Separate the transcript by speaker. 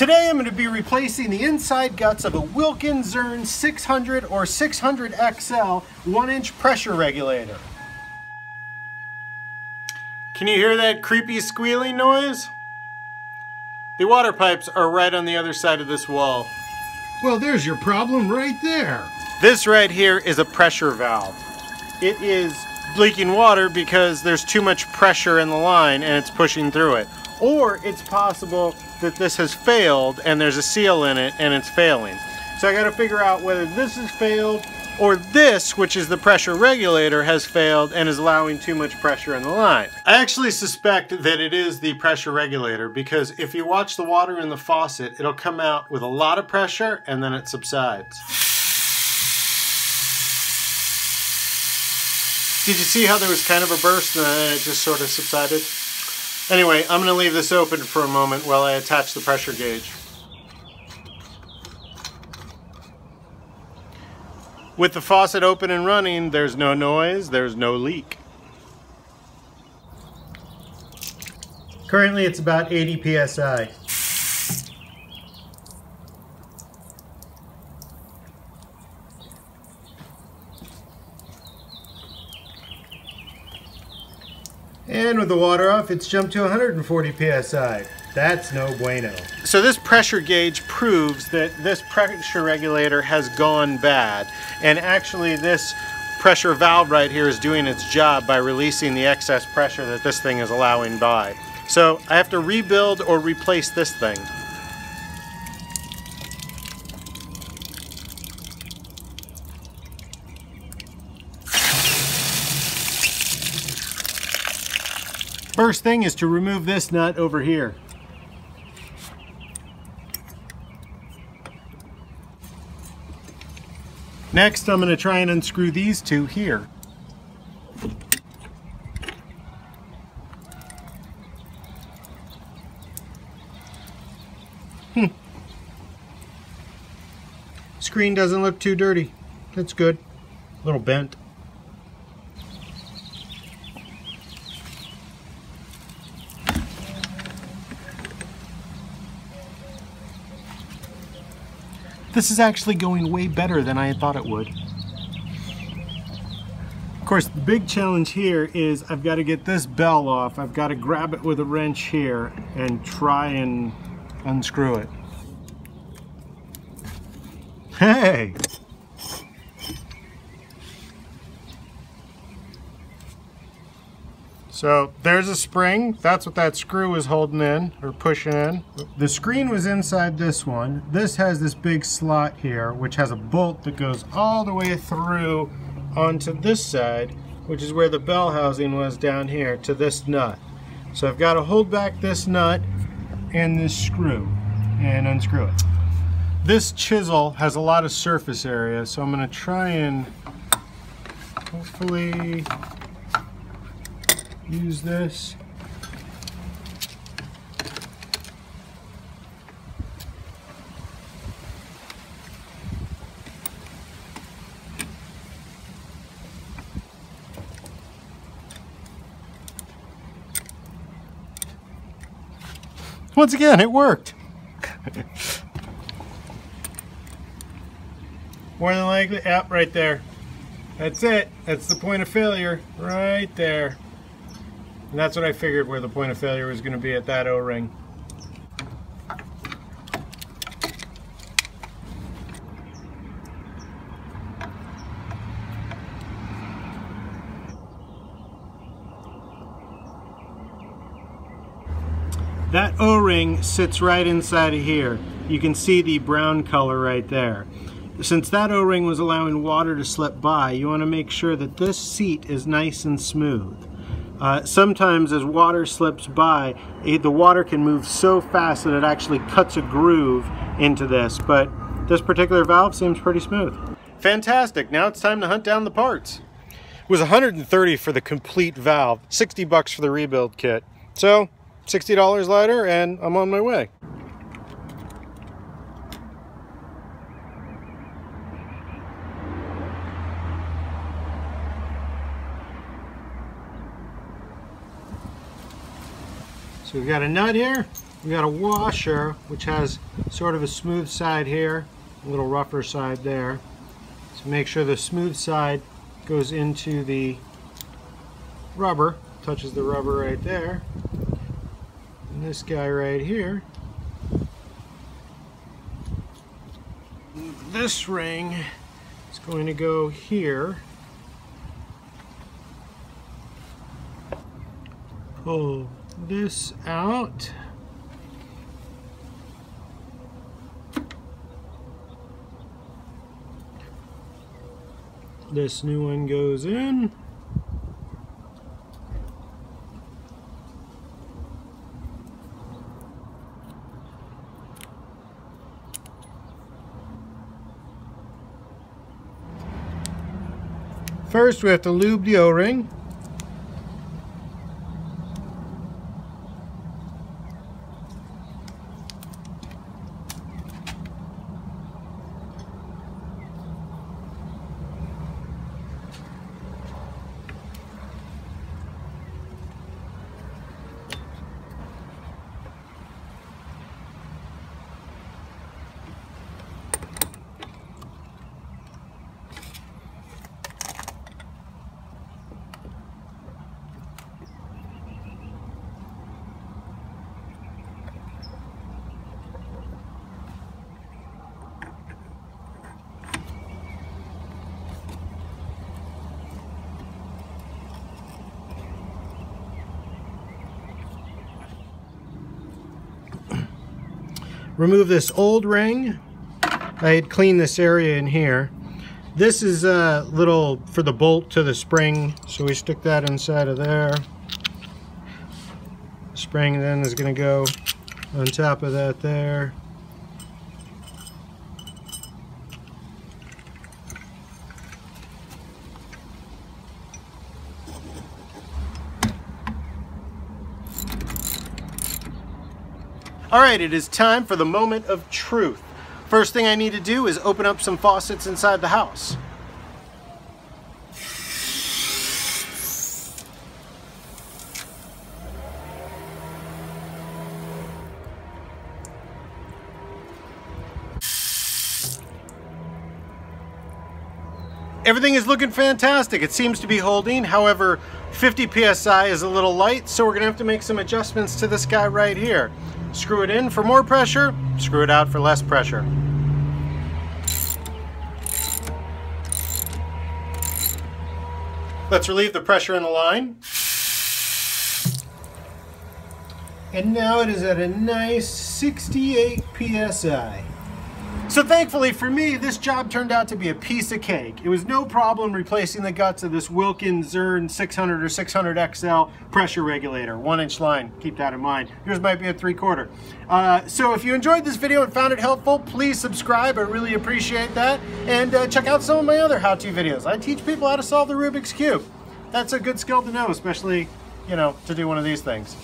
Speaker 1: Today I'm going to be replacing the inside guts of a Wilkins Zurn 600 or 600 XL 1 inch pressure regulator. Can you hear that creepy squealing noise? The water pipes are right on the other side of this wall.
Speaker 2: Well, there's your problem right there.
Speaker 1: This right here is a pressure valve. It is leaking water because there's too much pressure in the line and it's pushing through it. Or it's possible that this has failed and there's a seal in it and it's failing. So I gotta figure out whether this has failed or this, which is the pressure regulator, has failed and is allowing too much pressure in the line. I actually suspect that it is the pressure regulator because if you watch the water in the faucet, it'll come out with a lot of pressure and then it subsides. Did you see how there was kind of a burst and then it just sort of subsided? Anyway, I'm going to leave this open for a moment while I attach the pressure gauge. With the faucet open and running, there's no noise, there's no leak. Currently it's about 80 psi. And with the water off, it's jumped to 140 psi. That's no bueno. So this pressure gauge proves that this pressure regulator has gone bad. And actually this pressure valve right here is doing its job by releasing the excess pressure that this thing is allowing by. So I have to rebuild or replace this thing. First thing is to remove this nut over here. Next, I'm going to try and unscrew these two here. Hmm. Screen doesn't look too dirty. That's good. A little bent. This is actually going way better than I had thought it would. Of course, the big challenge here is I've got to get this bell off. I've got to grab it with a wrench here and try and unscrew it. Hey! So there's a spring. That's what that screw is holding in or pushing in. The screen was inside this one. This has this big slot here, which has a bolt that goes all the way through onto this side, which is where the bell housing was down here to this nut. So I've got to hold back this nut and this screw and unscrew it. This chisel has a lot of surface area, so I'm going to try and hopefully use this. Once again, it worked. More than likely, yep, right there. That's it. That's the point of failure right there. And that's what I figured where the point of failure was going to be at that O-ring. That O-ring sits right inside of here. You can see the brown color right there. Since that O-ring was allowing water to slip by, you want to make sure that this seat is nice and smooth. Uh, sometimes as water slips by, it, the water can move so fast that it actually cuts a groove into this, but this particular valve seems pretty smooth. Fantastic, now it's time to hunt down the parts. It was 130 for the complete valve, 60 bucks for the rebuild kit. So, $60 later and I'm on my way. So we've got a nut here, we've got a washer which has sort of a smooth side here, a little rougher side there. So make sure the smooth side goes into the rubber, touches the rubber right there. And this guy right here. This ring is going to go here. Pull this out. This new one goes in. First we have to lube the O-ring. Remove this old ring. I had cleaned this area in here. This is a little for the bolt to the spring, so we stick that inside of there. Spring then is going to go on top of that there. All right, it is time for the moment of truth. First thing I need to do is open up some faucets inside the house. Everything is looking fantastic. It seems to be holding. However, 50 PSI is a little light, so we're gonna have to make some adjustments to this guy right here. Screw it in for more pressure, screw it out for less pressure. Let's relieve the pressure in the line. And now it is at a nice 68 PSI. So thankfully for me, this job turned out to be a piece of cake. It was no problem replacing the guts of this Wilkins Zurn 600 or 600 XL pressure regulator, one inch line, keep that in mind. Yours might be a three quarter. Uh, so if you enjoyed this video and found it helpful, please subscribe, I really appreciate that. And uh, check out some of my other how-to videos. I teach people how to solve the Rubik's Cube. That's a good skill to know, especially, you know, to do one of these things.